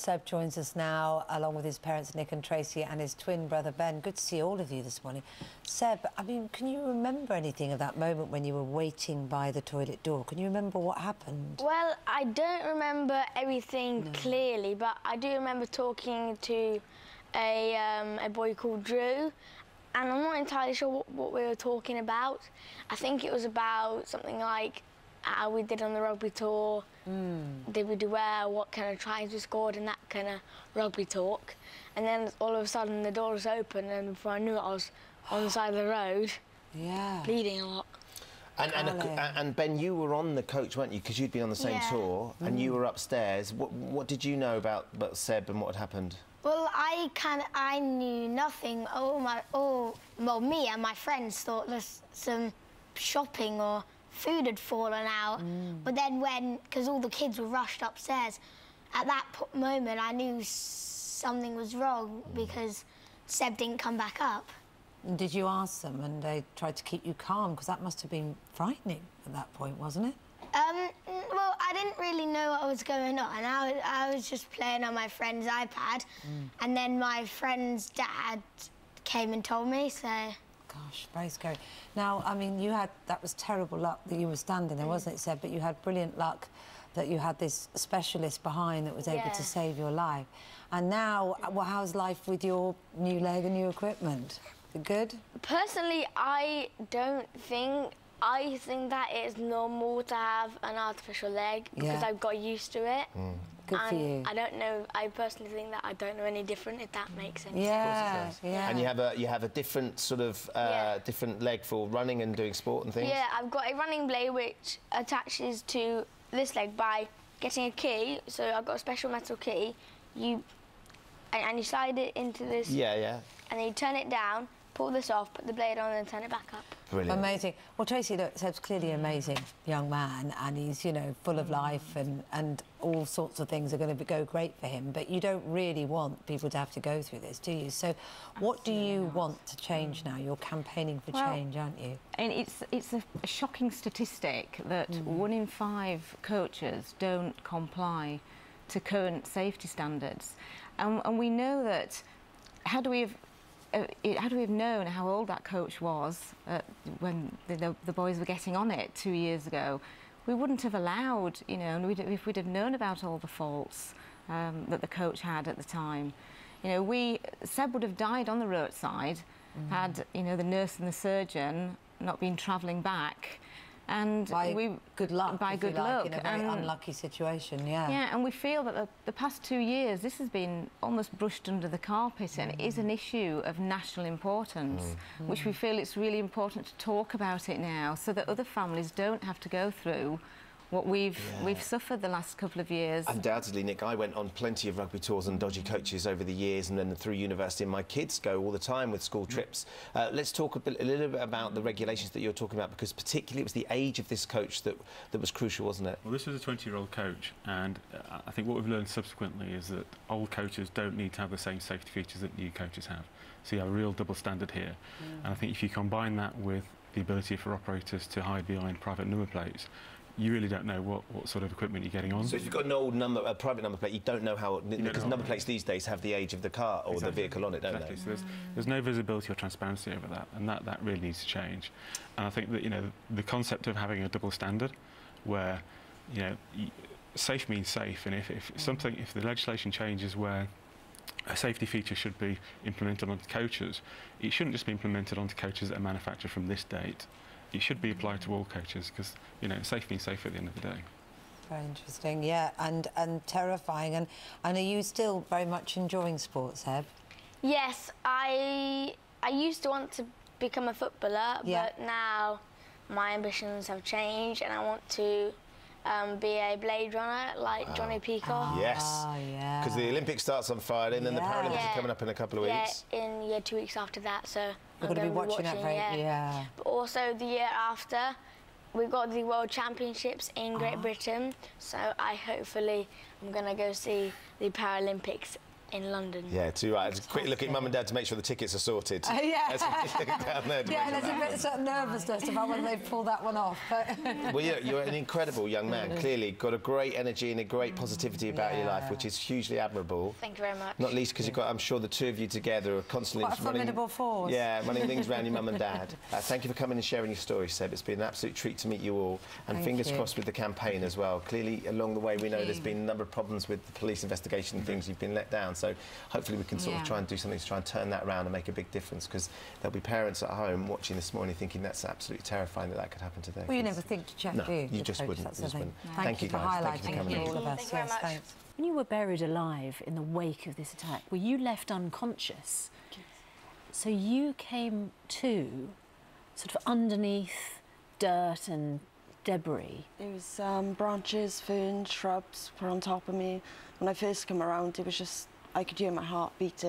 Seb joins us now, along with his parents Nick and Tracy and his twin brother Ben. Good to see all of you this morning. Seb, I mean, can you remember anything of that moment when you were waiting by the toilet door? Can you remember what happened? Well, I don't remember everything no. clearly, but I do remember talking to a, um, a boy called Drew, and I'm not entirely sure what, what we were talking about. I think it was about something like how we did on the rugby tour. Mm. Did we do well? What kind of tries we scored and that kind of rugby talk. And then all of a sudden the door was open and before I knew it I was on the side of the road. Yeah. Bleeding a lot. And, and, and, Ben, you were on the coach, weren't you? Because you'd been on the same yeah. tour, and mm. you were upstairs. What, what did you know about, about Seb and what had happened? Well, I kind I knew nothing. All my all well, me and my friends thought there's some shopping or food had fallen out. Mm. But then when, because all the kids were rushed upstairs, at that moment I knew something was wrong because Seb didn't come back up. Did you ask them and they tried to keep you calm? Because that must have been frightening at that point, wasn't it? Um, well, I didn't really know what was going on. I, I was just playing on my friend's iPad. Mm. And then my friend's dad came and told me, so... Gosh, very scary. Now, I mean, you had that was terrible luck that you were standing there, wasn't it, Seb? But you had brilliant luck that you had this specialist behind that was able yeah. to save your life. And now, well, how's life with your new leg and new equipment? Good? Personally, I don't think I think that it's normal to have an artificial leg because yeah. I've got used to it. Mm. Good and for you. I don't know. I personally think that I don't know any different. If that makes sense. Yeah, yeah. And you have a you have a different sort of uh, yeah. different leg for running and doing sport and things. Yeah, I've got a running blade which attaches to this leg by getting a key. So I've got a special metal key. You and, and you slide it into this. Yeah, yeah. And then you turn it down pull this off, put the blade on and turn it back up. Brilliant. Amazing. Well, Tracy, look, Seb's clearly an amazing young man and he's, you know, full of life and, and all sorts of things are going to go great for him, but you don't really want people to have to go through this, do you? So what do you want to change now? You're campaigning for well, change, aren't you? And it's, it's a, a shocking statistic that mm. one in five coaches don't comply to current safety standards. And, and we know that how do we have uh, it, how do we have known how old that coach was uh, when the, the, the, boys were getting on it two years ago? We wouldn't have allowed, you know, and we'd, if we'd have known about all the faults um, that the coach had at the time. You know, we, Seb would have died on the roadside mm. had, you know, the nurse and the surgeon not been travelling back and by we good luck by good like, luck in a very and, unlucky situation yeah. Yeah and we feel that the, the, past two years this has been almost brushed under the carpet and it is an issue of national importance mm. which we feel it's really important to talk about it now so that other families don't have to go through what we've yeah. we've suffered the last couple of years. Undoubtedly, Nick, I went on plenty of rugby tours and dodgy coaches over the years and then through university, and my kids go all the time with school trips. Uh, let's talk a, bit, a, little bit about the regulations that you're talking about, because particularly it was the age of this coach that, that was crucial, wasn't it? Well, this was a 20-year-old coach, and uh, I think what we've learned subsequently is that old coaches don't need to have the same safety features that new coaches have. So you have a real double standard here. Mm. And I think if you combine that with the ability for operators to hide behind private number plates, you really don't know what, what sort of equipment you're getting on. So if you've got an old number, a private number plate, you don't know how, because number plates these days have the age of the car or exactly. the vehicle on it, don't exactly. they? So there's, there's no visibility or transparency over that, and that, that really needs to change. And I think that, you know, the concept of having a double standard where, you know, safe means safe, and if, if mm. something, if the legislation changes where a safety feature should be implemented onto coaches, it shouldn't just be implemented onto coaches that are manufactured from this date it should be applied to all coaches because you know safe means safe at the end of the day. Very interesting, yeah, and and terrifying. And and are you still very much enjoying sports, Seb? Yes, I I used to want to become a footballer, yeah. but now my ambitions have changed, and I want to um, be a Blade Runner like oh. Jonnie Peacock. yes. Because yeah. the Olympics starts on Friday and then yeah. the Paralympics yeah. are coming up in a couple of weeks. Yeah, in yeah, two weeks after that. So we're going to be watching, watching that very, yeah. yeah. But also the year after, we've got the World Championships in Great oh. Britain. So I hopefully I'm going to go see the Paralympics in London. Yeah, too right. Just quick look at mum and dad to make sure the tickets are sorted. Uh, yeah. As we look down there Yeah, make sure there's a bit of nervousness about whether they pull that one off. But Well, you're, you're an incredible young man. Clearly, got a great energy and a great positivity about your life, which is hugely admirable. Thank you very much. Not least because you've got, I'm sure, the two of you together are constantly Quite a running. formidable force. Yeah, running things around your mum and dad. Uh, thank you for coming and sharing your story, Seb. It's been an absolute treat to meet you all, and Thank fingers you. crossed with the campaign as well. Clearly, along the way, we know there's been a number of problems with the police investigation and things. You've been let down, so hopefully we can sort Yeah. of try and do something to try and turn that around and make a big difference. Because there'll be parents at home watching this morning thinking that's absolutely terrifying that that could happen to them. well, you never think to check, No, do you? you just wouldn't, That's you the just wouldn't. Thank, Thank you you for guys. Thank highlighting you for coming in. all of us. Thank you very yes, much. thanks. When you were buried alive in the wake of this attack, were you left unconscious? So you came to sort of underneath dirt and debris. It was um, branches, ferns, shrubs were on top of me. When I first came around, it was just, I could hear my heart beating.